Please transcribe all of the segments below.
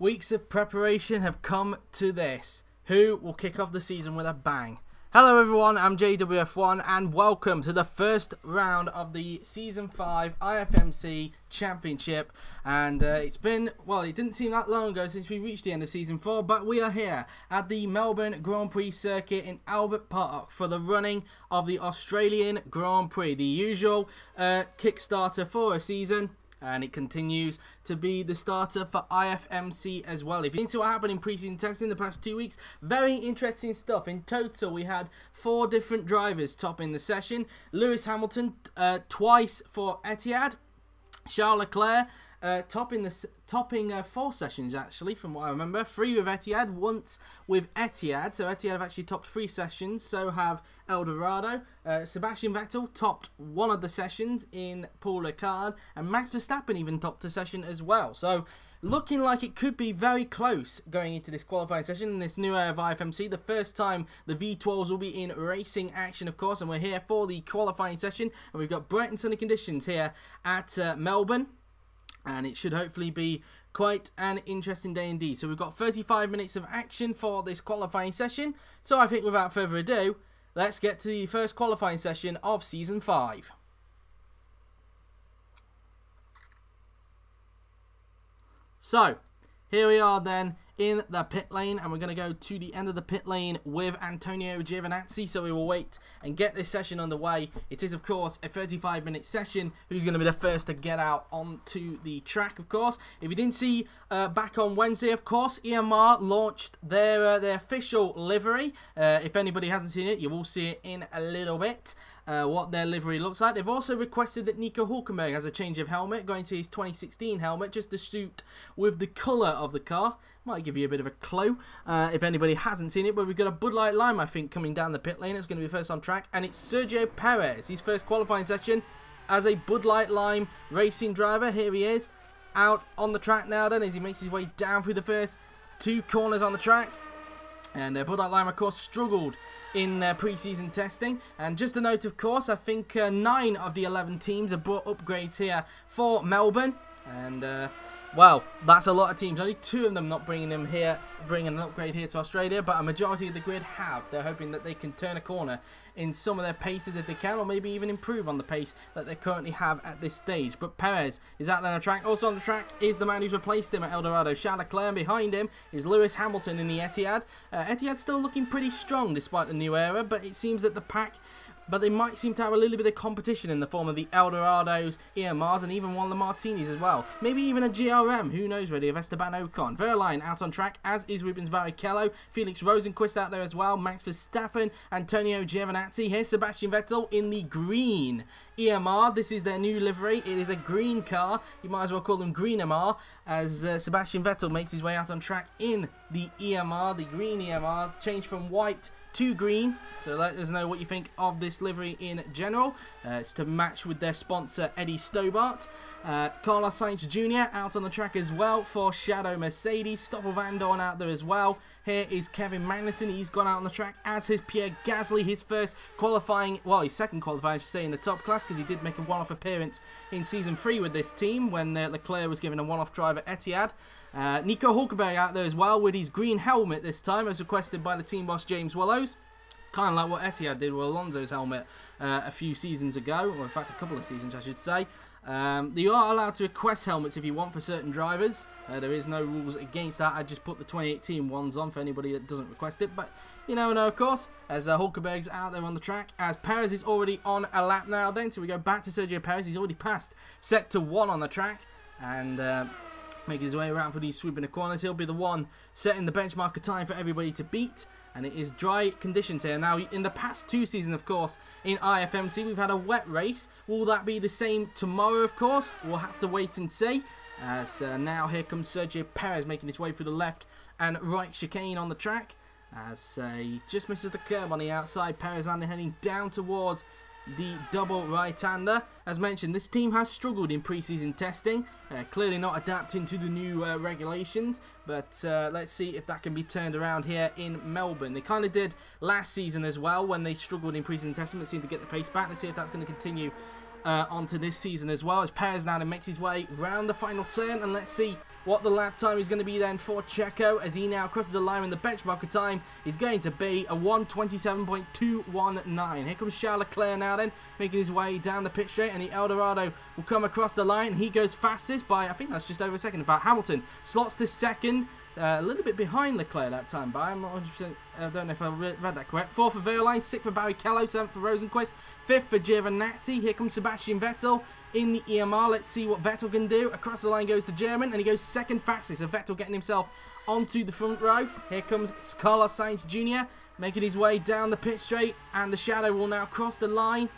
Weeks of preparation have come to this. Who will kick off the season with a bang? Hello everyone, I'm JWF1 and welcome to the first round of the Season 5 IFMC Championship. And uh, it's been, well, it didn't seem that long ago since we reached the end of Season 4, but we are here at the Melbourne Grand Prix circuit in Albert Park for the running of the Australian Grand Prix, the usual uh, Kickstarter for a season and it continues to be the starter for IFMC as well. If you to what happened in preseason testing in the past two weeks, very interesting stuff. In total, we had four different drivers topping the session. Lewis Hamilton uh, twice for Etihad, Charles Leclerc uh, topping the topping uh, four sessions actually, from what I remember. Three with Etihad, once with Etihad. So Etihad have actually topped three sessions. So have Eldorado. Uh, Sebastian Vettel topped one of the sessions in Paul Ricard, and Max Verstappen even topped a session as well. So looking like it could be very close going into this qualifying session in this new era of IFMC. The first time the V12s will be in racing action, of course, and we're here for the qualifying session. And we've got bright and sunny conditions here at uh, Melbourne and it should hopefully be quite an interesting day indeed. So we've got 35 minutes of action for this qualifying session. So I think without further ado, let's get to the first qualifying session of Season 5. So, here we are then in the pit lane and we're going to go to the end of the pit lane with Antonio Giovinazzi. So we will wait and get this session underway. It is of course a 35 minute session. Who's going to be the first to get out onto the track of course? If you didn't see uh, back on Wednesday of course EMR launched their uh, their official livery. Uh, if anybody hasn't seen it you will see it in a little bit uh, what their livery looks like. They've also requested that Nico Hulkenberg has a change of helmet, going to his 2016 helmet, just to suit with the colour of the car. Might give you a bit of a clue uh, if anybody hasn't seen it, but we've got a Bud Light Lime, I think, coming down the pit lane. It's going to be first on track, and it's Sergio Perez, his first qualifying session as a Bud Light Lime racing driver. Here he is, out on the track now then, as he makes his way down through the first two corners on the track. And uh, Bud Light Lime, of course, struggled in uh, pre-season testing. And just a note, of course, I think uh, 9 of the 11 teams have brought upgrades here for Melbourne. And uh, well, that's a lot of teams. Only two of them not bringing them here, bringing an upgrade here to Australia, but a majority of the grid have. They're hoping that they can turn a corner in some of their paces if they can, or maybe even improve on the pace that they currently have at this stage. But Perez is out there on the track. Also on the track is the man who's replaced him at Eldorado, Charles Leclerc. Behind him is Lewis Hamilton in the Etihad. Uh, Etihad still looking pretty strong despite the new era, but it seems that the pack but they might seem to have a little bit of competition in the form of the Eldorados, EMRs, and even one of the Martinis as well. Maybe even a GRM, who knows really, of Esteban Ocon. Wehrlein out on track, as is Rubens Barrichello, Felix Rosenqvist out there as well, Max Verstappen, Antonio Giovinazzi. Here's Sebastian Vettel in the green EMR. This is their new livery. It is a green car. You might as well call them Green MR as uh, Sebastian Vettel makes his way out on track in the EMR, the green EMR, changed from white to green. So let us know what you think of this livery in general. Uh, it's to match with their sponsor Eddie Stobart. Uh, Carlos Sainz Jr. out on the track as well for Shadow Mercedes. Stoffel Vandoorne out there as well. Here is Kevin Magnussen. He's gone out on the track as his Pierre Gasly. His first qualifying, well, his second qualifying, I should say, in the top class because he did make a one-off appearance in Season 3 with this team when uh, Leclerc was given a one-off drive at Etihad. Uh, Nico Hulkenberg out there as well with his green helmet this time as requested by the team boss James Willows. Kind of like what Etihad did with Alonso's helmet uh, a few seasons ago, or in fact a couple of seasons I should say. Um, you are allowed to request helmets if you want for certain drivers. Uh, there is no rules against that. I just put the 2018 ones on for anybody that doesn't request it. But you never know, of course, as uh, Hulkenberg's out there on the track, as Perez is already on a lap now then. So we go back to Sergio Perez. He's already passed Sector 1 on the track. And... Uh, making his way around for these sweeping the corners. He'll be the one setting the benchmark of time for everybody to beat. And it is dry conditions here. Now, in the past two seasons, of course, in IFMC, we've had a wet race. Will that be the same tomorrow, of course? We'll have to wait and see. As uh, now here comes Sergio Perez making his way through the left and right chicane on the track. As uh, he just misses the curb on the outside. Perez and heading down towards the double right-hander. As mentioned, this team has struggled in preseason testing, uh, clearly not adapting to the new uh, regulations, but uh, let's see if that can be turned around here in Melbourne. They kind of did last season as well when they struggled in preseason testing, but seemed to get the pace back. Let's see if that's going to continue uh, onto this season as well as Perez now makes his way round the final turn and let's see what the lap time is going to be then for Checo as he now crosses the line and the benchmark time is going to be a 127.219. Here comes Charles Leclerc now then making his way down the pit straight and the Eldorado will come across the line. He goes fastest by I think that's just over a second. about Hamilton slots to second uh, a little bit behind Leclerc that time, but I'm not 100%. I don't know if I read that correct. Fourth for Wehrlein, sixth for Barry Barrichello, seventh for Rosenqvist, fifth for Giovinazzi. Here comes Sebastian Vettel in the EMR. Let's see what Vettel can do. Across the line goes the German, and he goes second fastest. So Vettel getting himself onto the front row. Here comes Carlos Sainz Jr. making his way down the pit straight, and the Shadow will now cross the line.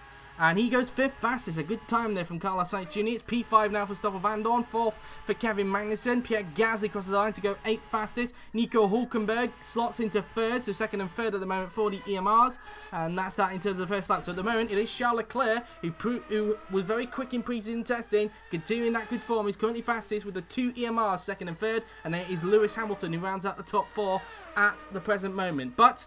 And he goes fifth fastest. A good time there from Carlos Sainz Jr. It's P5 now for Stoffel Vandoorne. Fourth for Kevin Magnussen. Pierre Gasly crosses the line to go eighth fastest. Nico Hulkenberg slots into third. So second and third at the moment for the EMRs. And that's that in terms of the first lap. So at the moment, it is Charles Leclerc who, who was very quick in pre-season testing. Continuing that good form. He's currently fastest with the two EMRs, second and third. And then it is Lewis Hamilton who rounds out the top four at the present moment. But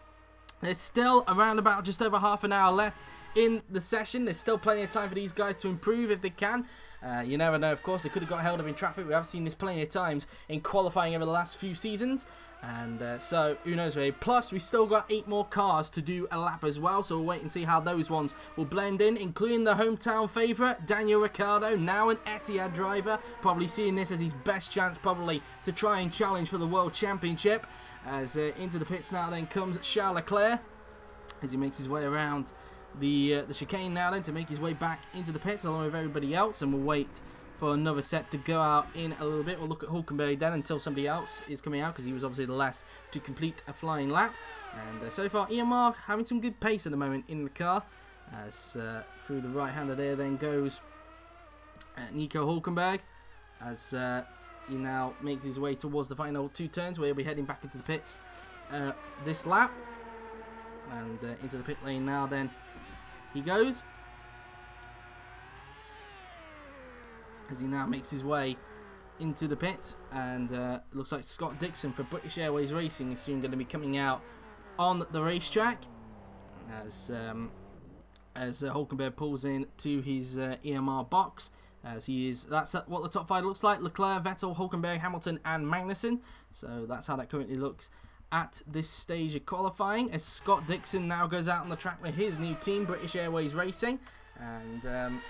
there's still around about just over half an hour left in the session. There's still plenty of time for these guys to improve if they can. Uh, you never know, of course, they could have got held up in traffic. We have seen this plenty of times in qualifying over the last few seasons. And uh, so, who knows really. Plus, we've still got eight more cars to do a lap as well. So we'll wait and see how those ones will blend in, including the hometown favourite, Daniel Ricciardo, now an Etihad driver. Probably seeing this as his best chance, probably, to try and challenge for the World Championship. As uh, into the pits now then comes Charles Leclerc as he makes his way around the uh, the chicane now then to make his way back into the pits along with everybody else and we'll wait for another set to go out in a little bit. We'll look at Hulkenberg then until somebody else is coming out because he was obviously the last to complete a flying lap. And uh, so far EMR having some good pace at the moment in the car as uh, through the right hander there then goes uh, Nico Hulkenberg as uh, he now makes his way towards the final two turns where he'll be heading back into the pits uh, this lap and into the pit lane now then he goes. As he now makes his way into the pits. And uh, looks like Scott Dixon for British Airways Racing is soon going to be coming out on the racetrack. As um, as uh, Hulkenberg pulls in to his uh, EMR box. As he is, that's what the top five looks like. Leclerc, Vettel, Hulkenberg, Hamilton, and Magnussen. So that's how that currently looks at this stage of qualifying as Scott Dixon now goes out on the track with his new team, British Airways Racing. And um,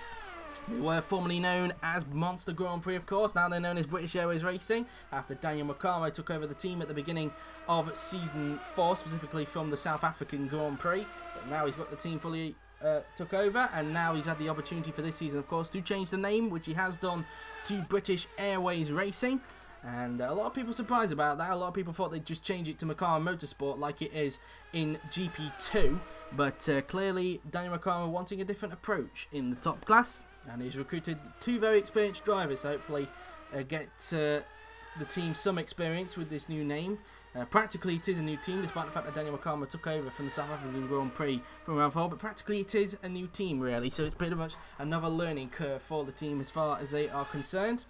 they were formerly known as Monster Grand Prix, of course. Now they're known as British Airways Racing after Daniel Ricciardo took over the team at the beginning of season four, specifically from the South African Grand Prix. But now he's got the team fully uh, took over, and now he's had the opportunity for this season, of course, to change the name, which he has done to British Airways Racing. And a lot of people surprised about that. A lot of people thought they'd just change it to Macau Motorsport like it is in GP2. But uh, clearly, Daniel Ricciardo wanting a different approach in the top class. And he's recruited two very experienced drivers. hopefully, uh, get uh, the team some experience with this new name. Uh, practically, it is a new team, despite the fact that Daniel Ricciardo took over from the South African Grand Prix from around four. But practically, it is a new team, really. So it's pretty much another learning curve for the team as far as they are concerned.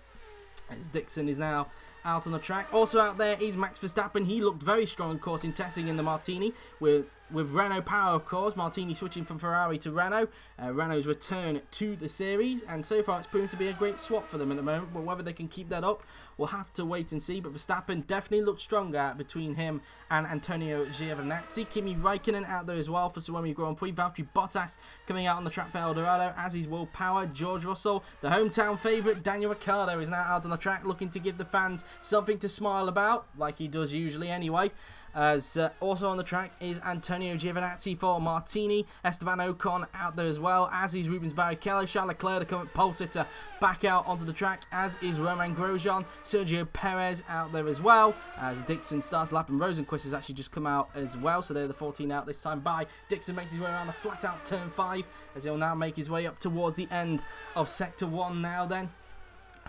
As Dixon is now out on the track. Also out there is Max Verstappen. He looked very strong, of course, in testing in the Martini with with Renault power, of course. Martini switching from Ferrari to Renault. Uh, Renault's return to the series, and so far it's proven to be a great swap for them at the moment. But whether they can keep that up, we'll have to wait and see. But Verstappen definitely looks stronger between him and Antonio Giovinazzi. Kimi Raikkonen out there as well for Suomi Grand Prix. Valtteri Bottas coming out on the track for Eldorado, as is Will Power. George Russell, the hometown favourite, Daniel Ricciardo, is now out on the track looking to give the fans something to smile about, like he does usually anyway. As uh, also on the track is Antonio Giovinazzi for Martini. Esteban Ocon out there as well, as is Rubens Barrichello. Charles Leclerc, the current pole sitter, back out onto the track, as is Romain Grosjean. Sergio Perez out there as well, as Dixon starts lapping. Rosenqvist has actually just come out as well, so they're the 14 out this time by. Dixon makes his way around the flat out turn 5, as he'll now make his way up towards the end of sector 1 now then.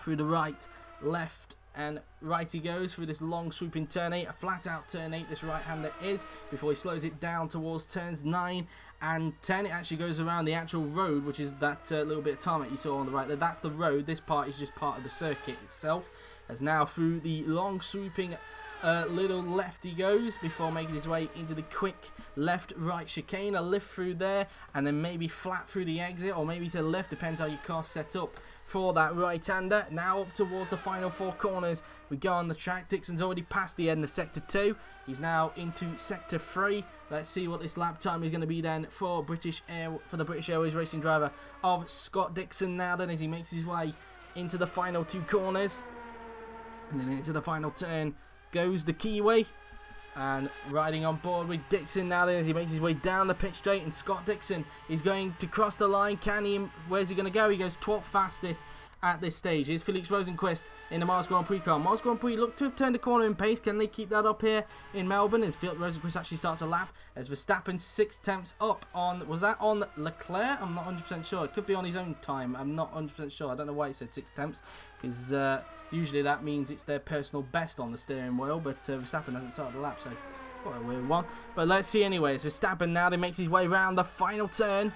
Through the right, left, and right he goes through this long sweeping turn 8, a flat out turn 8 this right hander is, before he slows it down towards turns 9 and 10. It actually goes around the actual road, which is that uh, little bit of tarmac you saw on the right there. That's the road, this part is just part of the circuit itself. As now through the long sweeping a little left he goes before making his way into the quick left-right chicane. A lift through there and then maybe flat through the exit or maybe to the left, depends how your car's set up for that right-hander. Now up towards the final four corners we go on the track. Dixon's already past the end of Sector 2. He's now into Sector 3. Let's see what this lap time is going to be then for British Air for the British Airways racing driver of Scott Dixon now then as he makes his way into the final two corners. And then into the final turn goes the Kiwi. And riding on board with Dixon now as he makes his way down the pit straight. And Scott Dixon is going to cross the line. Can he? Where's he going to go? He goes 12th fastest at this stage. is Felix Rosenqvist in the Mars Grand Prix car. Mars Grand Prix look to have turned a corner in pace. Can they keep that up here in Melbourne as Felix Rosenqvist actually starts a lap as Verstappen six tenths up on, was that on Leclerc? I'm not 100% sure. It could be on his own time. I'm not 100% sure. I don't know why it said six tenths because uh, usually that means it's their personal best on the steering wheel, but uh, Verstappen hasn't started the lap, so what a weird one. But let's see anyways. Verstappen now then makes his way around the final turn.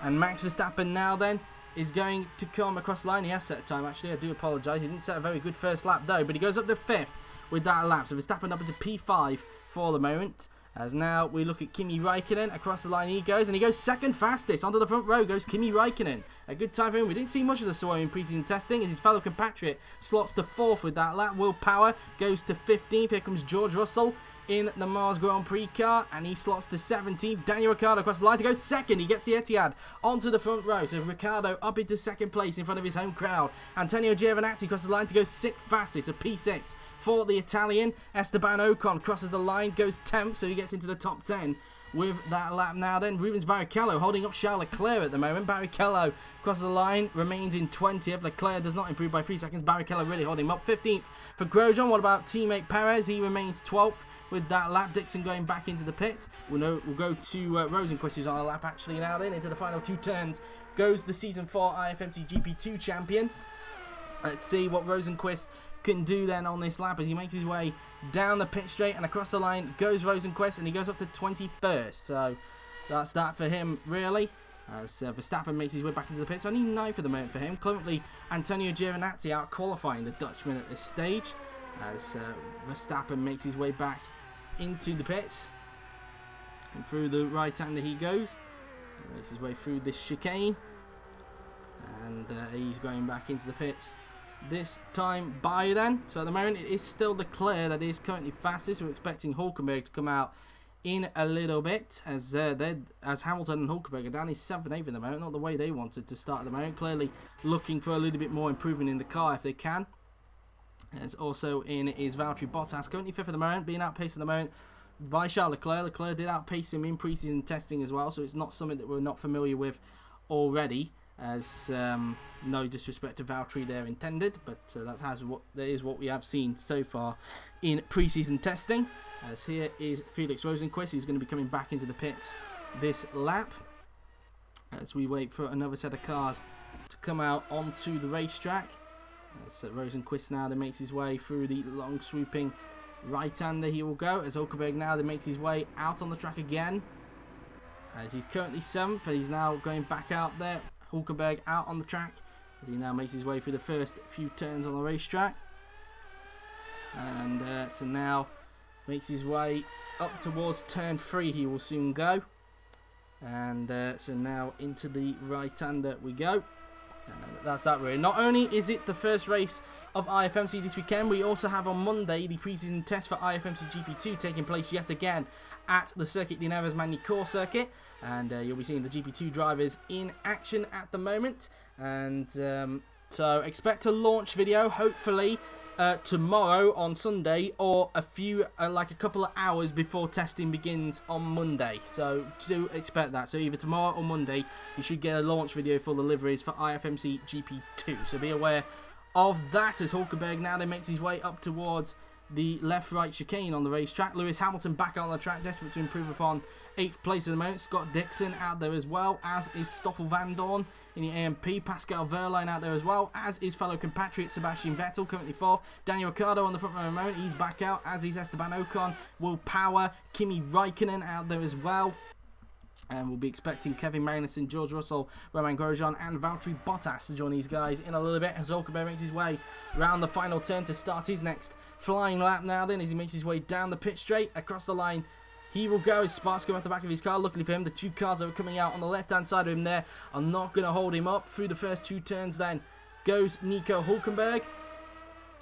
And Max Verstappen now then is going to come across line. He has set a time, actually. I do apologise. He didn't set a very good first lap, though. But he goes up to fifth with that lap. So Verstappen up into P5 for the moment. As now we look at Kimi Raikkonen. Across the line he goes. And he goes second fastest. Onto the front row goes Kimi Raikkonen. A good time for him. We didn't see much of the Sawyer in preseason testing. and his fellow compatriot slots to fourth with that lap. Will Power goes to 15th. Here comes George Russell in the Mars Grand Prix car, and he slots to 17th. Daniel Ricciardo across the line to go second. He gets the Etihad onto the front row. So Ricciardo up into second place in front of his home crowd. Antonio Giovinazzi across the line to go sixth fastest, a P6 for the Italian. Esteban Ocon crosses the line, goes 10th, so he gets into the top 10 with that lap now then. Rubens Barrichello holding up Charles Leclerc at the moment. Barrichello crosses the line, remains in 20th. Leclerc does not improve by 3 seconds. Barrichello really holding him up. 15th for Grosjean. What about teammate Perez? He remains 12th with that lap. Dixon going back into the pits. We'll, know, we'll go to uh, Rosenqvist who's on a lap actually now then. Into the final two turns goes the Season 4 IFMC GP2 champion. Let's see what Rosenqvist can do then on this lap as he makes his way down the pit straight and across the line goes Rosenqvist and he goes up to 21st. So that's that for him really. As uh, Verstappen makes his way back into the pits, only ninth for the moment for him. Currently, Antonio Giovinazzi out qualifying the Dutchman at this stage. As uh, Verstappen makes his way back into the pits. And through the right hander he goes. Makes his way through this chicane. And uh, he's going back into the pits this time by then. So at the moment it is still Leclerc that is currently fastest. We're expecting Hulkenberg to come out in a little bit as uh, as Hamilton and Hulkenberg are down in 7th and 8th at the moment. Not the way they wanted to start at the moment. Clearly looking for a little bit more improvement in the car if they can. As also in is Valtteri Bottas, currently 5th at the moment, being outpaced at the moment by Charles Leclerc. Leclerc did outpace him in preseason testing as well, so it's not something that we're not familiar with already as um, no disrespect to Valtteri there intended, but uh, that has what that is what we have seen so far in preseason testing. As here is Felix Rosenqvist, who's going to be coming back into the pits this lap. As we wait for another set of cars to come out onto the racetrack. As uh, Rosenqvist now that makes his way through the long swooping right-hander, he will go. As Hulkenberg now that makes his way out on the track again. As he's currently 7th, and he's now going back out there Hulkenberg out on the track as he now makes his way through the first few turns on the racetrack. And uh, so now makes his way up towards turn three. He will soon go. And uh, so now into the right-hander we go. That's that really. Not only is it the first race of IFMC this weekend, we also have on Monday the preseason test for IFMC GP2 taking place yet again at the Circuit de Nevers Magny-Cours circuit. And uh, you'll be seeing the GP2 drivers in action at the moment. And um, so expect a launch video, hopefully, uh, tomorrow on Sunday or a few, uh, like a couple of hours before testing begins on Monday. So do expect that. So either tomorrow or Monday, you should get a launch video for the liveries for IFMC GP2. So be aware of that as Hulkenberg now then makes his way up towards the left-right chicane on the racetrack. Lewis Hamilton back on the track, desperate to improve upon 8th place at the moment. Scott Dixon out there as well, as is Stoffel Vandoorne in the AMP. Pascal Wehrlein out there as well, as is fellow compatriot Sebastian Vettel, currently 4th. Daniel Ricciardo on the front row at the moment, he's back out, as is Esteban Ocon. Will Power, Kimi Raikkonen out there as well. And we'll be expecting Kevin Magnussen, George Russell, Romain Grosjean, and Valtteri Bottas to join these guys in a little bit as Hulkenberg makes his way round the final turn to start his next flying lap now then as he makes his way down the pit straight across the line he will go sparks come out the back of his car. Luckily for him, the two cars that are coming out on the left-hand side of him there are not going to hold him up. Through the first two turns then goes Nico Hulkenberg.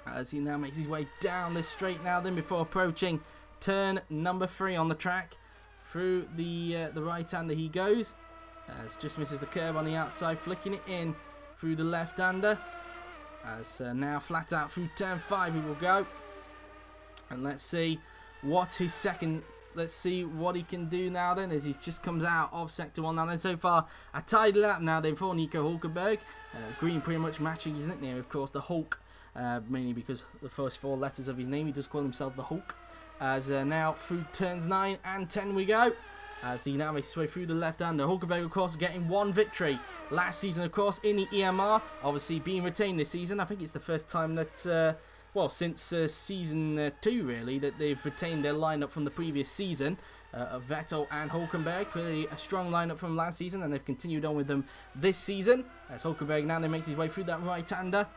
As he now makes his way down this straight now then before approaching turn number three on the track. Through the, uh, the right-hander he goes. As just misses the curb on the outside, flicking it in through the left-hander. As uh, now flat out through turn five he will go. And let's see what his second let's see what he can do now then as he just comes out of sector 1 now then so far a tidy lap now then for Nico Hulkenberg uh, green pretty much matching his nickname of course the Hulk uh, mainly because the first four letters of his name he does call himself the Hulk as uh, now through turns 9 and 10 we go as he now makes his way through the left-hander. Hulkenberg, of course, getting one victory last season, of course, in the EMR. Obviously being retained this season. I think it's the first time that uh, well, since uh, season uh, two, really, that they've retained their lineup from the previous season uh, of Vettel and Hulkenberg. Pretty a strong lineup from last season, and they've continued on with them this season. As Hulkenberg now makes his way through that right-hander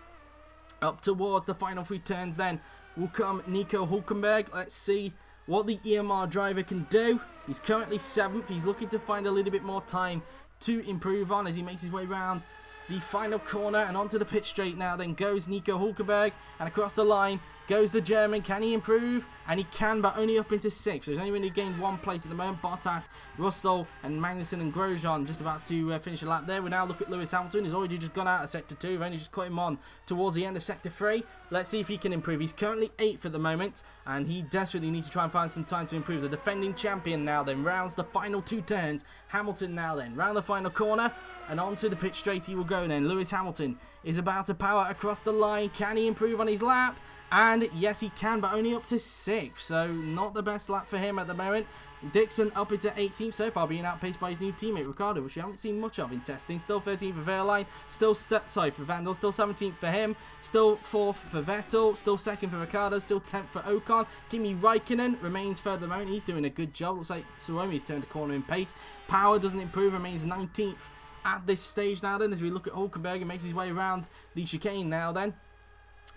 up towards the final three turns. Then will come Nico Hulkenberg. Let's see what the EMR driver can do. He's currently seventh. He's looking to find a little bit more time to improve on as he makes his way around the final corner and onto the pit straight now. Then goes Nico Hulkenberg and across the line goes the German. Can he improve? And he can, but only up into sixth. So he's only really gained one place at the moment. Bottas, Russell, and Magnussen and Grosjean just about to uh, finish a lap there. We now look at Lewis Hamilton. He's already just gone out of sector two. We've only just cut him on towards the end of sector three. Let's see if he can improve. He's currently eighth at the moment, and he desperately needs to try and find some time to improve. The defending champion now then rounds the final two turns. Hamilton now then round the final corner and onto the pit straight he will go then. Lewis Hamilton is about to power across the line. Can he improve on his lap? And yes, he can, but only up to 6th. So not the best lap for him at the moment. Dixon up into 18th so far, being outpaced by his new teammate Ricciardo, which we haven't seen much of in testing. Still 13th for Wehrlein, still sorry for Vandoorne, still 17th for him, still 4th for Vettel, still 2nd for Ricciardo, still 10th for Ocon. Kimi Raikkonen remains third at the moment. He's doing a good job. Looks like Suomi's turned a corner in pace. Power doesn't improve, remains 19th at this stage now then as we look at Hulkenberg and makes his way around the chicane now then.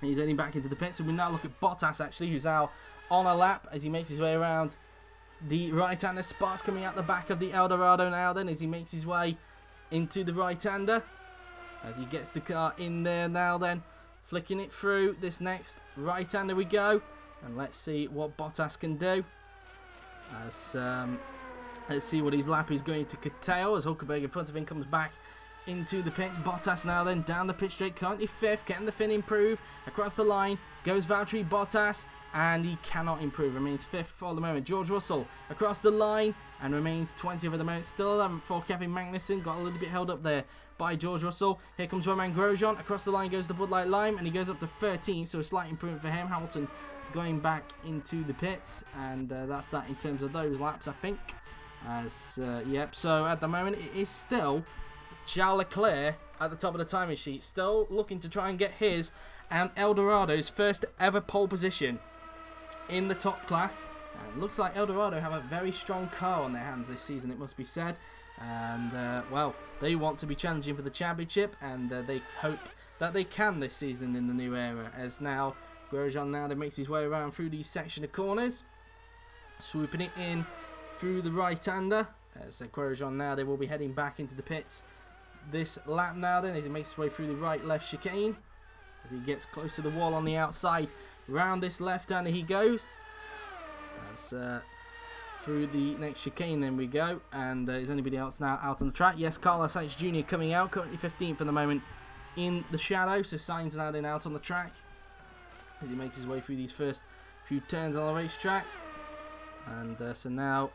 He's heading back into the pits, and we now look at Bottas actually, who's now on a lap as he makes his way around the right-hander. Sparks coming out the back of the Eldorado now then as he makes his way into the right-hander. As he gets the car in there now then, flicking it through this next right-hander we go. And let's see what Bottas can do. As um, Let's see what his lap is going to curtail as Hulkenberg in front of him comes back into the pits. Bottas now then down the pit straight, currently fifth, getting the fin improve. Across the line goes Valtteri Bottas, and he cannot improve. Remains fifth for the moment. George Russell across the line and remains 20th at the moment. Still 11th for Kevin Magnussen. Got a little bit held up there by George Russell. Here comes Romain Grosjean. Across the line goes the Bud Light Lime, and he goes up to 13th, so a slight improvement for him. Hamilton going back into the pits, and uh, that's that in terms of those laps, I think. As uh, Yep, so at the moment it is still Charles Leclerc at the top of the timing sheet, still looking to try and get his and Eldorado's first ever pole position in the top class. And looks like Eldorado have a very strong car on their hands this season, it must be said. And, uh, well, they want to be challenging for the championship, and uh, they hope that they can this season in the new era. As now, Grosjean now makes his way around through these section of corners, swooping it in through the right-hander. Uh, so Grosjean now, they will be heading back into the pits this lap now then as he makes his way through the right-left chicane. As he gets close to the wall on the outside. Round this left-hander he goes. That's uh, through the next chicane then we go. And uh, is anybody else now out on the track? Yes, Carlos Sainz Jr. coming out. Currently 15th for the moment in the shadow. So Sainz now then out on the track. As he makes his way through these first few turns on the racetrack. And uh, so now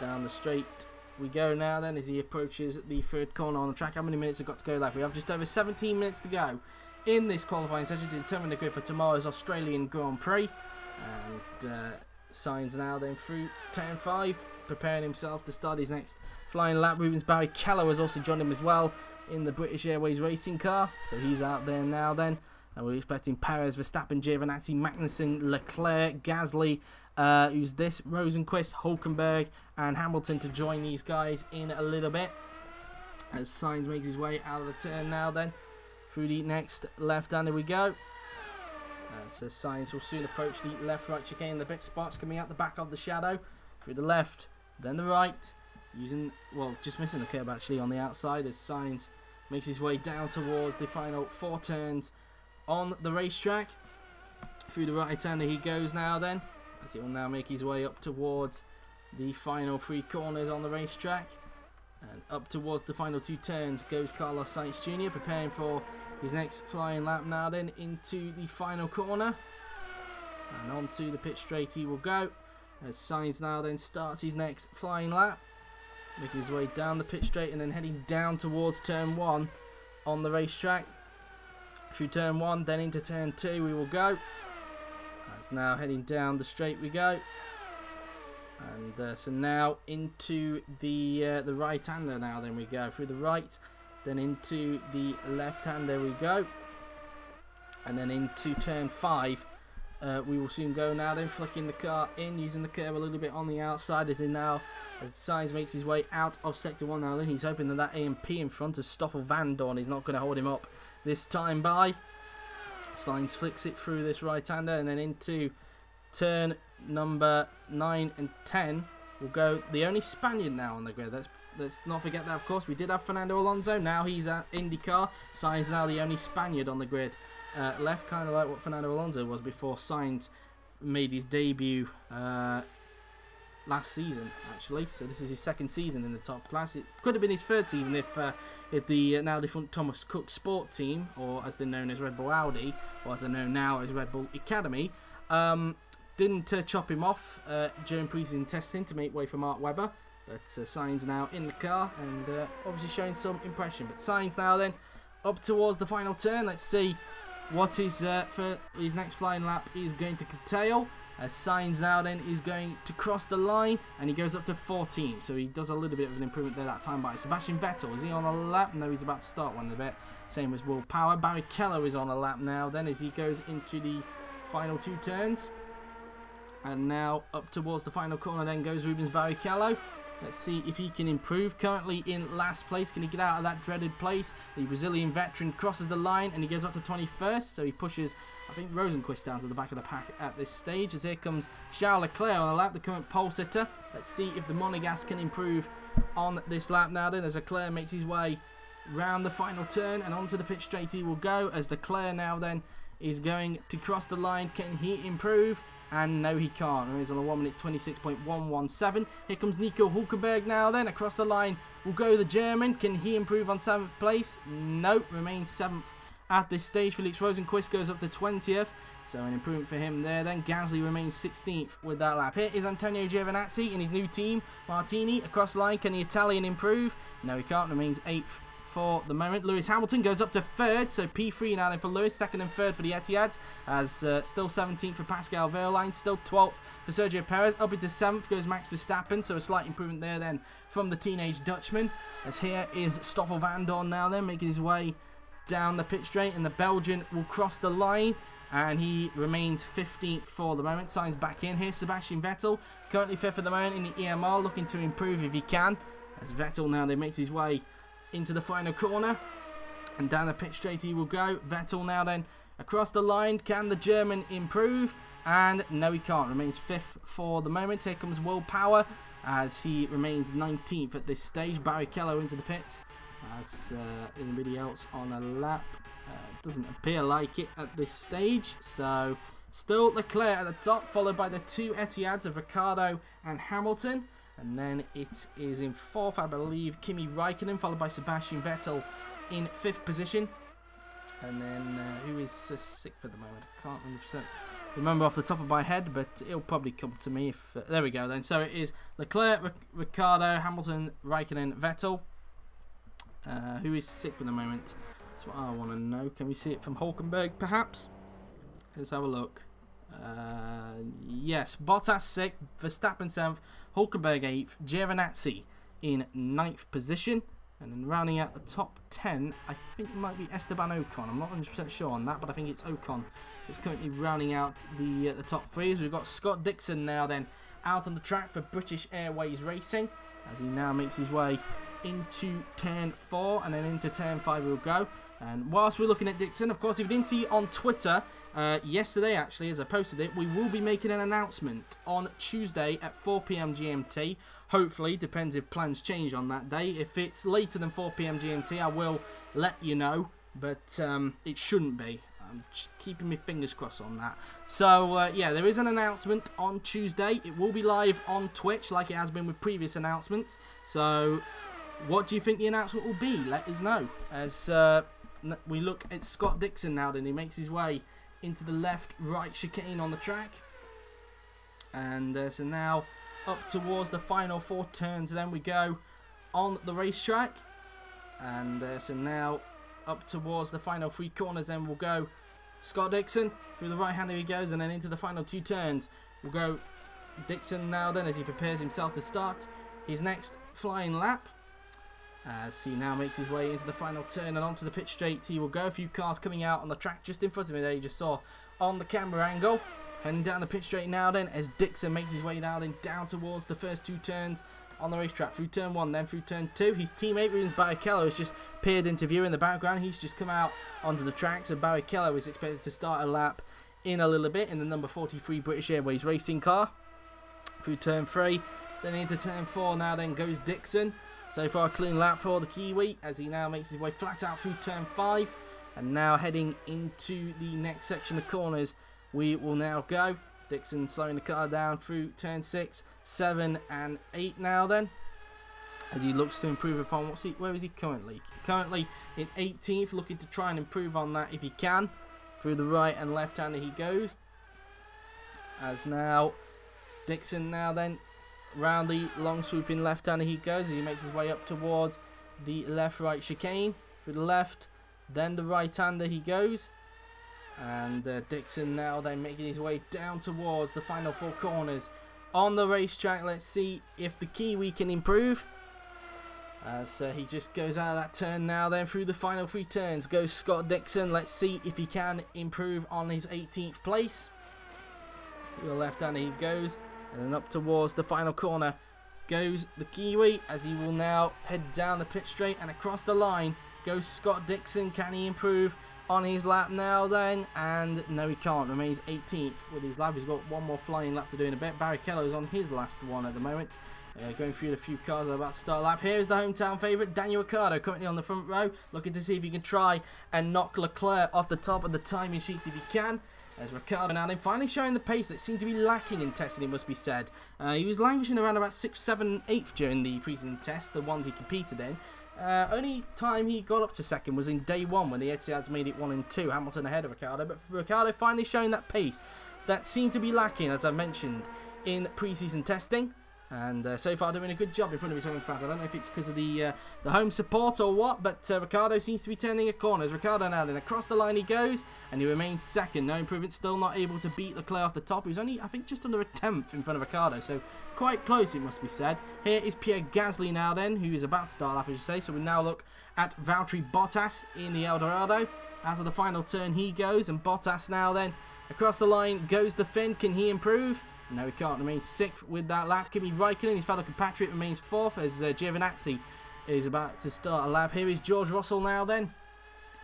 down the straight we go now then as he approaches the third corner on the track. How many minutes we've got to go left? We have just over 17 minutes to go in this qualifying session to determine the grid for tomorrow's Australian Grand Prix. And uh, Sainz now then through turn 5, preparing himself to start his next flying lap. Rubens Barrichello has also joined him as well in the British Airways racing car. So he's out there now then. And we're expecting Perez, Verstappen, Giovinazzi, Magnussen, Leclerc, Gasly, uh, who's this, Rosenqvist, Hulkenberg, and Hamilton to join these guys in a little bit. As Sainz makes his way out of the turn now then. Through the next left-hander we go. Uh, so Sainz will soon approach the left-right chicane. The big spots coming out the back of the shadow. Through the left, then the right. Using, well, just missing the curb actually on the outside as Sainz makes his way down towards the final four turns on the racetrack. Through the right hander he goes now then. As he will now make his way up towards the final three corners on the racetrack. And up towards the final two turns goes Carlos Sainz Jr. preparing for his next flying lap now then into the final corner. And onto the pit straight he will go. As Sainz now then starts his next flying lap. Making his way down the pit straight and then heading down towards turn one on the racetrack. Through turn one, then into turn two we will go. That's now heading down the straight we go. And uh, so now into the uh, the right hander now then we go through the right then into the left hander we go and then into turn 5 uh, we will soon go now then flicking the car in using the curve a little bit on the outside as he now as Sainz makes his way out of sector 1 now then he's hoping that that AMP in front of Stoffel Vandoorne is not going to hold him up this time by Sainz flicks it through this right hander and then into turn number 9 and 10 will go the only Spaniard now on the grid. Let's let's not forget that, of course. We did have Fernando Alonso. Now he's at IndyCar. Sainz now the only Spaniard on the grid. Uh, left kind of like what Fernando Alonso was before Sainz made his debut uh, last season, actually. So this is his second season in the top class. It could have been his third season if uh, if the uh, now defunct Thomas Cook Sport Team, or as they're known as Red Bull Audi, or as they're known now as Red Bull Academy, um, didn't uh, chop him off uh, during pre-season testing to make way for Mark Webber. But uh, Sainz now in the car and uh, obviously showing some impression. But Sainz now then up towards the final turn. Let's see what his, for his next flying lap is going to curtail. Uh, as Sainz now then is going to cross the line and he goes up to 14. So he does a little bit of an improvement there that time by Sebastian Vettel. Is he on a lap? No, he's about to start one a bit. Same as Will Power. Barrichello is on a lap now then as he goes into the final two turns. And now up towards the final corner then goes Rubens Barrichello. Let's see if he can improve. Currently in last place. Can he get out of that dreaded place? The Brazilian veteran crosses the line and he goes up to 21st. So he pushes, I think, Rosenqvist down to the back of the pack at this stage. As here comes Charles Leclerc on the lap, the current pole sitter. Let's see if the Monegasque can improve on this lap now then. As Leclerc makes his way round the final turn and onto the pit straight he will go. As Leclerc now then is going to cross the line. Can he improve? And no, he can't. He's on a 1 minute 26.117. Here comes Nico Hulkenberg now then. Across the line will go the German. Can he improve on 7th place? No, remains 7th at this stage. Felix Rosenqvist goes up to 20th. So an improvement for him there. Then Gasly remains 16th with that lap. Here is Antonio Giovinazzi in his new team. Martini across the line. Can the Italian improve? No, he can't. Remains 8th for the moment. Lewis Hamilton goes up to third, so P3 now then for Lewis, second and third for the Etihad, as uh, still 17th for Pascal Wehrlein, still 12th for Sergio Perez, up into 7th goes Max Verstappen, so a slight improvement there then from the teenage Dutchman, as here is Stoffel van Vandoorne now then, making his way down the pit straight, and the Belgian will cross the line, and he remains 15th for the moment. Sainz back in here. Sebastian Vettel, currently fifth at the moment in the EMR, looking to improve if he can. As Vettel now they makes his way into the final corner. And down the pit straight he will go. Vettel now then across the line. Can the German improve? And no, he can't. Remains fifth for the moment. Here comes Will Power as he remains 19th at this stage. Barrichello into the pits as uh, anybody else on a lap. Uh, doesn't appear like it at this stage. So still Leclerc at the top, followed by the two Etihads of Ricciardo and Hamilton. And then it is in fourth, I believe, Kimi Raikkonen, followed by Sebastian Vettel in fifth position. And then uh, who is uh, at the moment? I can't 100% remember off the top of my head, but it'll probably come to me if. Uh, there we go then. So it is Leclerc, R Ricciardo, Hamilton, Raikkonen, Vettel. Uh, who is sick for the moment? That's what I want to know. Can we see it from Hulkenberg, perhaps? Let's have a look. Uh, yes, Bottas 6th, Verstappen 7th, Hulkenberg 8th, Giovinazzi in ninth position. And then rounding out the top 10, I think it might be Esteban Ocon. I'm not 100% sure on that, but I think it's Ocon. It's currently rounding out the uh, the top three. So we've got Scott Dixon now then out on the track for British Airways Racing as he now makes his way into turn 4 and then into turn 5 we'll go. And whilst we're looking at Dixon, of course, if you didn't see on Twitter, uh, yesterday actually, as I posted it, we will be making an announcement on Tuesday at 4pm GMT. Hopefully, depends if plans change on that day. If it's later than 4pm GMT, I will let you know, but um, it shouldn't be. I'm keeping my fingers crossed on that. So, uh, yeah, there is an announcement on Tuesday. It will be live on Twitch, like it has been with previous announcements. So, what do you think the announcement will be? Let us know. As uh, we look at Scott Dixon now, then he makes his way into the left-right chicane on the track. And uh, so now up towards the final four turns, then we go on the racetrack. And uh, so now up towards the final three corners, then we'll go Scott Dixon through the right hander he goes, and then into the final two turns. We'll go Dixon now then as he prepares himself to start his next flying lap. Uh, as he now makes his way into the final turn and onto the pit straight, he will go. A few cars coming out on the track just in front of me there, you just saw on the camera angle. Heading down the pit straight now then as Dixon makes his way down then down towards the first two turns on the racetrack through turn one, then through turn two. His teammate Rubens Barrichello has just peered into view in the background. He's just come out onto the track, so Barrichello is expected to start a lap in a little bit in the number 43 British Airways racing car. Through turn three, then into turn four. Now then goes Dixon. So far, a clean lap for the Kiwi as he now makes his way flat out through turn five, and now heading into the next section of corners. We will now go. Dixon slowing the car down through turn 6, 7 and 8 now then. As he looks to improve upon what's he where is he currently? Currently in 18th, looking to try and improve on that if he can. Through the right and left hander he goes. As now Dixon now then round the long swooping left hander he goes he makes his way up towards the left right chicane. Through the left, then the right hander he goes. And uh, Dixon now then making his way down towards the final four corners on the racetrack. Let's see if the Kiwi can improve. As uh, he just goes out of that turn now then through the final three turns goes Scott Dixon. Let's see if he can improve on his 18th place. The left hand he goes and then up towards the final corner goes the Kiwi as he will now head down the pit straight and across the line goes Scott Dixon. Can he improve? on his lap now then? And no he can't. Remains 18th with his lap. He's got one more flying lap to do in a bit. Barrichello is on his last one at the moment. Uh, going through the few cars are about to start lap. Here is the hometown favourite Daniel Ricciardo currently on the front row looking to see if he can try and knock Leclerc off the top of the timing sheets if he can now then finally showing the pace that seemed to be lacking in testing, it must be said. Uh, he was languishing around about 6th, 7th, 8th during the preseason test, the ones he competed in. Uh, only time he got up to second was in day one when the Etihads made it one and two. Hamilton ahead of Ricciardo, but Ricciardo finally showing that pace that seemed to be lacking, as I mentioned, in pre-season testing. And uh, so far doing a good job in front of his home fans. I don't know if it's because of the uh, the home support or what, but uh, Ricciardo seems to be turning a corner. As Ricciardo now then across the line he goes, and he remains second. No improvement, still not able to beat Leclerc off the top. He was only, I think, just under a tenth in front of Ricciardo, so quite close it must be said. Here is Pierre Gasly now then, who is about to start lap, as you say. So we now look at Valtteri Bottas in the Eldorado. Out of the final turn he goes, and Bottas now then across the line goes the Finn. Can he improve? No, he can't. Remains sixth with that lap. Kimi Raikkonen, his fellow compatriot, remains fourth as uh, Giovinazzi is about to start a lap. Here is George Russell now then.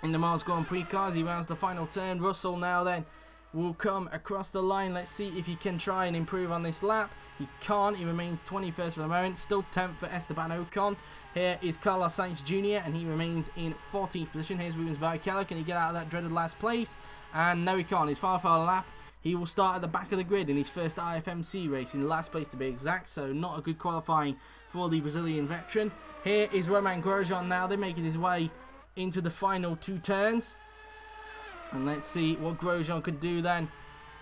In the Mars Grand Prix cars, he rounds the final turn. Russell now then will come across the line. Let's see if he can try and improve on this lap. He can't. He remains 21st for the moment. Still 10th for Esteban Ocon. Here is Carlos Sainz Jr. and he remains in 14th position. Here's Rubens Barrichello. Can he get out of that dreaded last place? And no, he can't. He's far, far lap. He will start at the back of the grid in his first IFMC race, in last place to be exact, so not a good qualifying for the Brazilian veteran. Here is Romain Grosjean now, they're making his way into the final two turns. And let's see what Grosjean could do then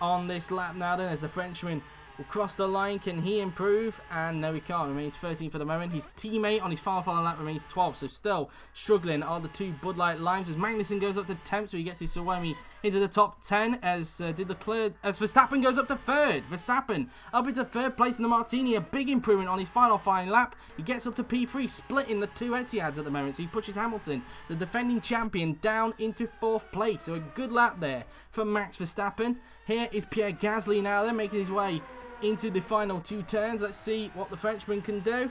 on this lap now then as the Frenchman will cross the line. Can he improve? And no, he can't. Remains 13 for the moment. His teammate on his final lap remains 12. So still struggling are the two Bud Light Limes as Magnussen goes up to 10th. So he gets his Suomi into the top 10 as uh, did Leclerc. As Verstappen goes up to third. Verstappen up into third place in the Martini. A big improvement on his final final lap. He gets up to P3, splitting the two Etihads at the moment. So he pushes Hamilton, the defending champion, down into fourth place. So a good lap there for Max Verstappen. Here is Pierre Gasly now then making his way into the final two turns. Let's see what the Frenchman can do.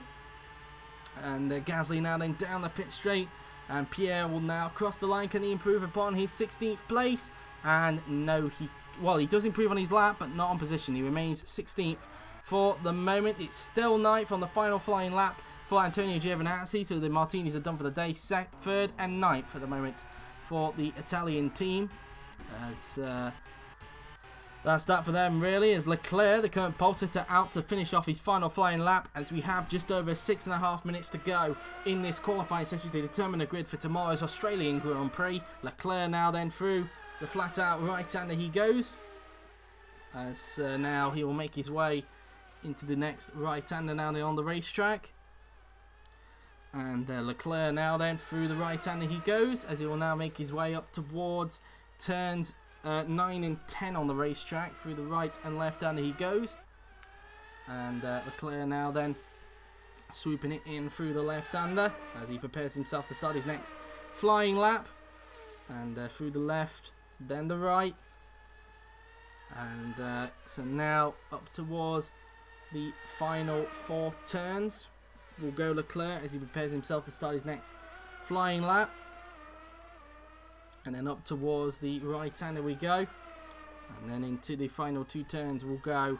And uh, Gasly now then down the pit straight. And Pierre will now cross the line. Can he improve upon his 16th place? And no, he well, he does improve on his lap, but not on position. He remains 16th for the moment. It's still ninth on the final flying lap for Antonio Giovinazzi. So the Martinis are done for the day. Third and ninth at the moment for the Italian team. As uh, that's that for them really, as Leclerc, the current pole sitter, out to finish off his final flying lap as we have just over six and a half minutes to go in this qualifying session to determine the grid for tomorrow's Australian Grand Prix. Leclerc now then through the flat out right-hander he goes. As uh, now he will make his way into the next right-hander now they're on the racetrack. And uh, Leclerc now then through the right-hander he goes as he will now make his way up towards turns uh, 9 and 10 on the racetrack. Through the right and left hander he goes. And uh, Leclerc now then swooping it in through the left hander as he prepares himself to start his next flying lap. And uh, through the left, then the right. And uh, so now up towards the final four turns. Will go Leclerc as he prepares himself to start his next flying lap. And then up towards the right hander we go. And then into the final two turns we'll go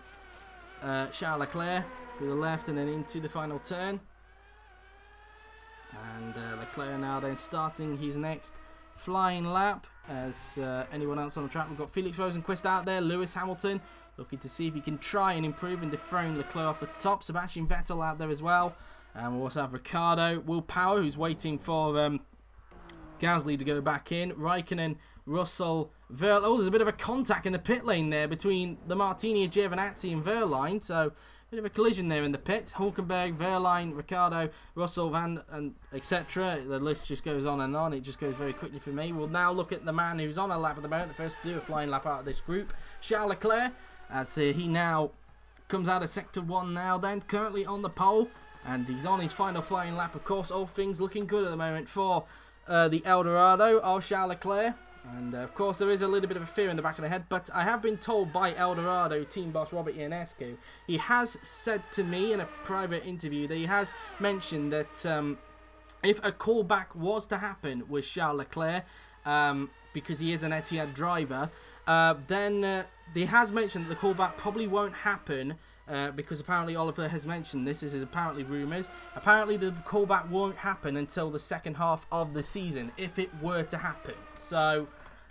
uh, Charles Leclerc through the left and then into the final turn. And uh, Leclerc now then starting his next flying lap as uh, anyone else on the track. We've got Felix Rosenqvist out there, Lewis Hamilton looking to see if he can try and improve and dethrone Leclerc off the top. Sebastian Vettel out there as well. And we'll also have Ricciardo, Will Power, who's waiting for um, Gasly to go back in. Raikkonen, Russell, Verl. Oh, there's a bit of a contact in the pit lane there between the Martini, Giovinazzi and Wehrlein. So, bit of a collision there in the pits. Hulkenberg, Wehrlein, Ricciardo, Russell, Van, and etc. The list just goes on and on. It just goes very quickly for me. We'll now look at the man who's on a lap at the moment, the first to do a flying lap out of this group, Charles Leclerc, as uh, he now comes out of Sector 1 now then, currently on the pole. And he's on his final flying lap, of course. All things looking good at the moment for uh, the Eldorado of Charles Leclerc. And uh, of course, there is a little bit of a fear in the back of the head, but I have been told by Eldorado team boss Robert Ionescu, he has said to me in a private interview that he has mentioned that um, if a callback was to happen with Charles Leclerc, um, because he is an Etihad driver, uh, then uh, he has mentioned that the callback probably won't happen uh, because apparently Oliver has mentioned this. This is apparently rumours. Apparently the callback won't happen until the second half of the season, if it were to happen. So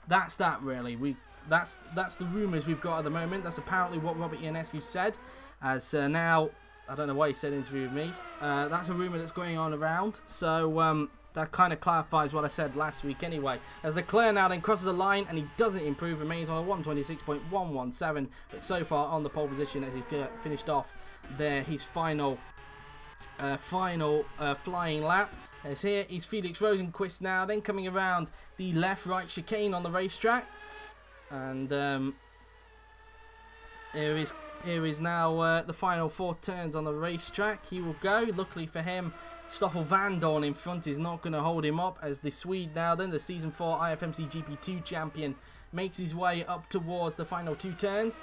that's that really. We that's that's the rumours we've got at the moment. That's apparently what Robert Ionescu said. As uh, now, I don't know why he said interview with me. Uh, that's a rumour that's going on around. So um, that kind of clarifies what I said last week anyway. As Leclerc now then crosses the line and he doesn't improve, remains on a 126.117, but so far on the pole position as he fi finished off there his final uh, final uh, flying lap. As here is Felix Rosenqvist now, then coming around the left-right chicane on the racetrack. And um, here is here is now uh, the final four turns on the racetrack. He will go. Luckily for him, Stoffel Vandoorne in front is not going to hold him up as the Swede now then, the Season 4 IFMC GP2 champion, makes his way up towards the final two turns.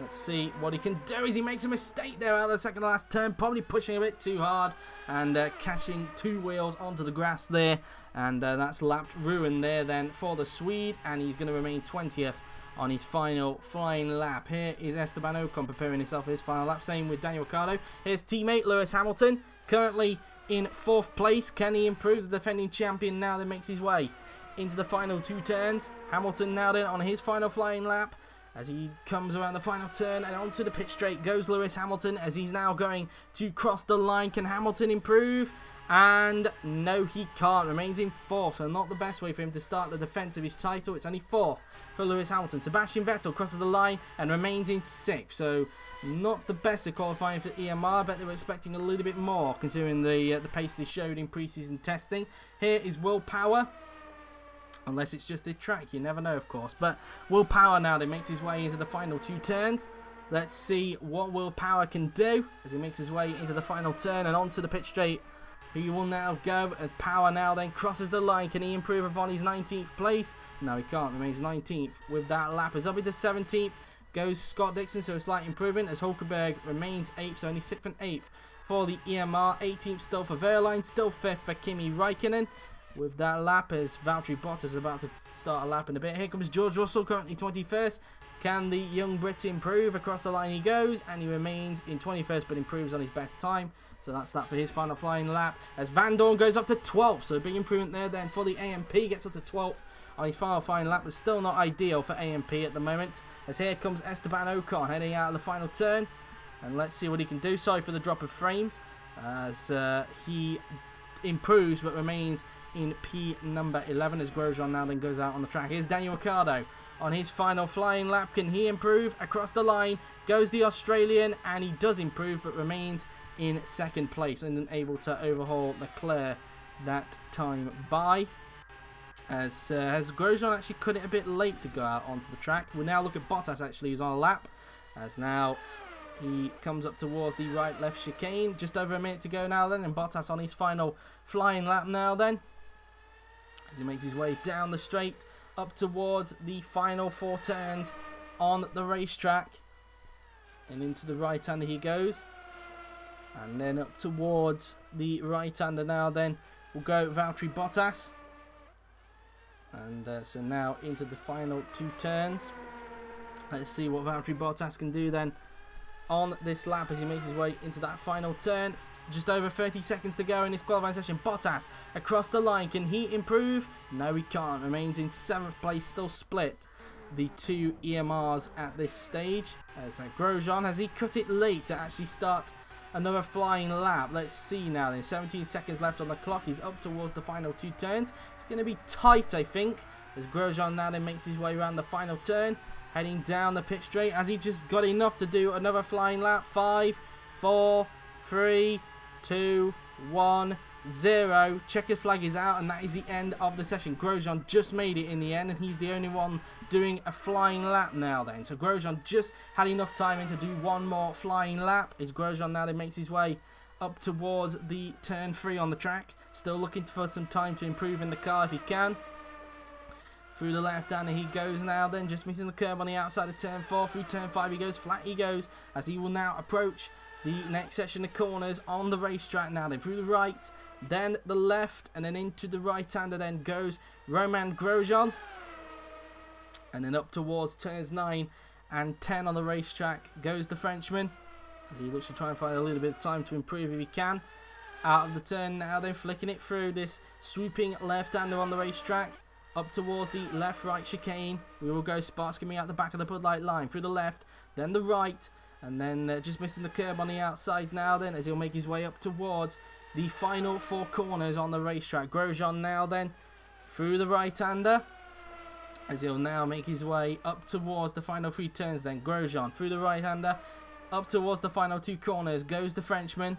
Let's see what he can do as he makes a mistake there out of the second last turn, probably pushing a bit too hard and uh, catching two wheels onto the grass there. And uh, that's lapped ruin there then for the Swede and he's going to remain 20th on his final flying lap. Here is Esteban Ocon preparing himself for his final lap. Same with Daniel Ricciardo. Here's teammate Lewis Hamilton, currently in fourth place. Can he improve the defending champion now that makes his way into the final two turns? Hamilton now then on his final flying lap. As he comes around the final turn and onto the pit straight goes Lewis Hamilton as he's now going to cross the line. Can Hamilton improve? And no, he can't. Remains in fourth, so not the best way for him to start the defence of his title. It's only fourth for Lewis Hamilton. Sebastian Vettel crosses the line and remains in sixth, so not the best of qualifying for EMR. I bet they were expecting a little bit more considering the uh, the pace they showed in preseason testing. Here is Will Power. Unless it's just the track, you never know, of course. But Will Power now, that makes his way into the final two turns. Let's see what Will Power can do as he makes his way into the final turn and onto the pit straight he will now go. And Power now then crosses the line. Can he improve upon his 19th place? No, he can't. Remains 19th with that lap. As up into 17th goes Scott Dixon, so a slight improvement as Hulkenberg remains 8th, so only 6th and 8th for the EMR. 18th still for Wehrlein, still 5th for Kimi Raikkonen. With that lap as Valtteri Bottas is about to start a lap in a bit. Here comes George Russell, currently 21st. Can the young Brit improve? Across the line he goes, and he remains in 21st, but improves on his best time. So that's that for his final flying lap. As Vandoorne goes up to 12th, so a big improvement there then for the AMP. Gets up to 12th on his final flying lap, but still not ideal for AMP at the moment. As here comes Esteban Ocon heading out of the final turn. And let's see what he can do. Sorry for the drop of frames. As uh, he improves but remains in P number 11 as Grosjean now then goes out on the track. Here's Daniel Ricciardo on his final flying lap. Can he improve? Across the line goes the Australian and he does improve but remains in second place and able to overhaul Leclerc that time by. As, uh, as Grosjean actually cut it a bit late to go out onto the track. We'll now look at Bottas actually who's on a lap. As now he comes up towards the right-left chicane. Just over a minute to go now then. And Bottas on his final flying lap now then. As he makes his way down the straight up towards the final four turns on the racetrack. And into the right-hander he goes. And then up towards the right-hander now then we'll go Valtteri Bottas. And uh, so now into the final two turns. Let's see what Valtteri Bottas can do then on this lap as he makes his way into that final turn. Just over 30 seconds to go in this qualifying session. Bottas across the line. Can he improve? No, he can't. Remains in 7th place, still split the two EMRs at this stage. As uh, Grosjean, has he cut it late to actually start another flying lap. Let's see now then. 17 seconds left on the clock. He's up towards the final two turns. It's going to be tight, I think, as Grosjean now then makes his way around the final turn. Heading down the pit straight as he just got enough to do another flying lap. Five, four, three, two, one zero. Checkered flag is out, and that is the end of the session. Grosjean just made it in the end, and he's the only one doing a flying lap now then. So Grosjean just had enough time in to do one more flying lap. It's Grosjean now that makes his way up towards the turn three on the track. Still looking for some time to improve in the car if he can. Through the left hander he goes now then, just missing the curb on the outside of turn 4. Through turn 5 he goes, flat he goes, as he will now approach the next section of corners on the racetrack now then. Through the right, then the left, and then into the right hander then goes Romain Grosjean. And then up towards turns 9 and 10 on the racetrack goes the Frenchman. He looks to try and find a little bit of time to improve if he can. Out of the turn now, then flicking it through this swooping left-hander on the racetrack. Up towards the left-right chicane. We will go Sparks coming out the back of the Bud Light line. Through the left, then the right. And then uh, just missing the curb on the outside now then as he'll make his way up towards the final four corners on the racetrack. Grosjean now then through the right-hander as he'll now make his way up towards the final three turns then. Grosjean through the right-hander, up towards the final two corners goes the Frenchman.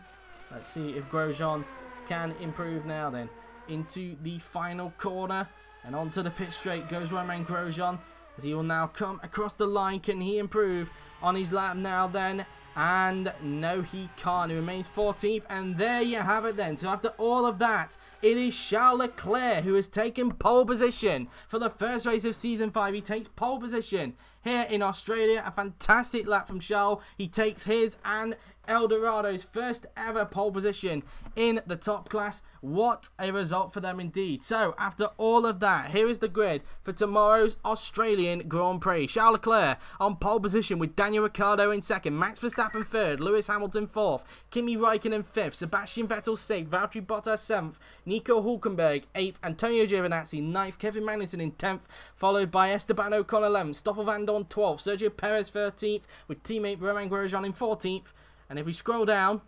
Let's see if Grosjean can improve now then. Into the final corner and onto the pit straight goes Romain Grosjean as he will now come across the line. Can he improve on his lap now then? And no, he can't. He remains 14th. And there you have it then. So after all of that, it is Charles Leclerc who has taken pole position for the first race of Season 5. He takes pole position here in Australia. A fantastic lap from Charles. He takes his and Eldorado's first ever pole position in the top class. What a result for them indeed. So, after all of that, here is the grid for tomorrow's Australian Grand Prix. Charles Leclerc on pole position with Daniel Ricciardo in second, Max Verstappen third, Lewis Hamilton fourth, Kimi Raikkonen fifth, Sebastian Vettel sixth, Valtteri Bottas seventh, Nico Hulkenberg eighth, Antonio Giovinazzi ninth, Kevin Magnussen in tenth, followed by Esteban Ocon eleventh, Stoffel Van on 12th, Sergio Perez 13th, with teammate Romain Grosjean in 14th. And if we scroll down,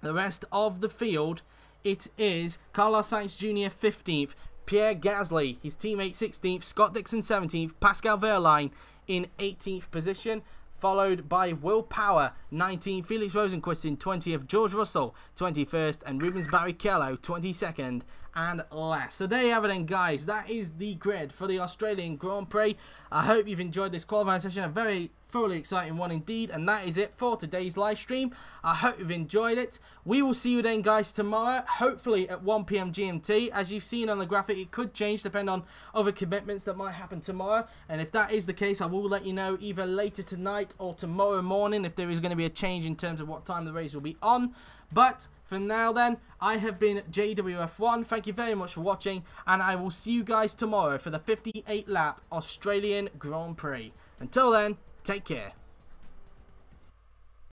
the rest of the field, it is Carlos Sainz Jr. 15th, Pierre Gasly, his teammate 16th, Scott Dixon 17th, Pascal Wehrlein in 18th position followed by Will Power, 19th, Felix Rosenqvist in 20th, George Russell, 21st, and Rubens Barrichello, 22nd and less. So there you have it then, guys. That is the grid for the Australian Grand Prix. I hope you've enjoyed this qualifying session. A very thoroughly exciting one indeed. And that is it for today's live stream. I hope you've enjoyed it. We will see you then, guys, tomorrow, hopefully at 1pm GMT. As you've seen on the graphic, it could change depending on other commitments that might happen tomorrow. And if that is the case, I will let you know either later tonight or tomorrow morning if there is going to be a change in terms of what time the race will be on. But for now then, I have been JWF1. Thank you very much for watching, and I will see you guys tomorrow for the 58 lap Australian Grand Prix. Until then, take care.